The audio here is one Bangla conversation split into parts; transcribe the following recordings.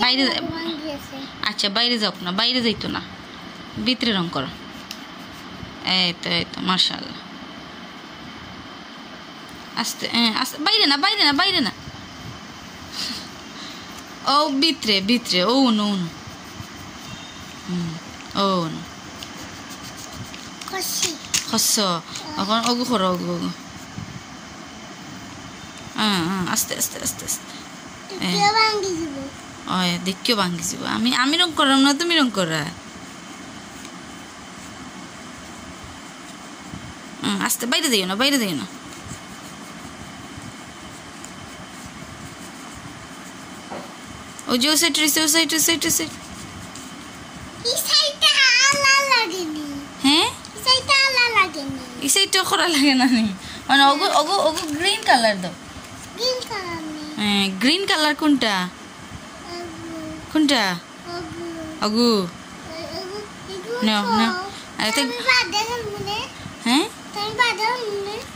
বাইরে আচ্ছা বাইরে যাও না বাইরে যাইতো না। ভিতরে রং করো। এই তো এই তো মার্শাল্লাহ আস্তে আস্তে বাইরে না বাইরে না বাইরে না। ও ভিতরে ভিতরে ও নো নো। ও নো। হস্য এখন অগু করো অগু অগু। হ্যাঁ হ্যাঁ আস্তে আস্তে আস্তে আস্তে। ভাঙি ওই দেখিও ভাঙ্গি যাব আমি আমি রং করাম না তুমি রং করা। আস্তে বাইরে দিও না বাইরে দিও না। ও যে ও সাইড রয়েছে ও সাইড ও সাইড ও হ্যাঁ? এই সাইডটা করা লাগে না নি। মানে ওগো ওগো ওগো গ্রিন কালার দাও। গ্রিন কালার হ্যাঁ গ্রিন কালার কোনটা? কোনটা দেখেন মনে হ্যাঁ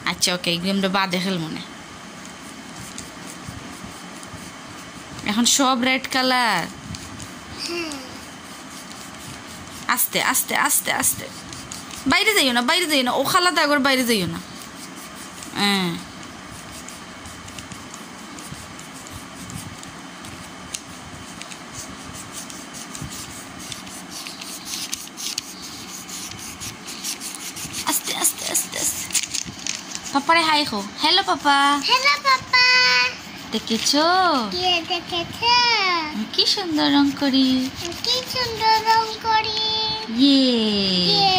আচ্ছা ওকে গেমটা বাদে খেল মনে এখন সব রেড কালার আস্তে আস্তে আস্তে আস্তে। বাইরে যাইও না, বাইরে যাইও না। ও খালাতে একবার বাইরে যাইও না। হ্যাঁ। পাপারে হাই খো হ্যালো পাপা হ্যালো পাপা দেখেছো কে দেখেছে আমি কি সুন্দর রং করি কি সুন্দর রং করি ইয়ে ইয়ে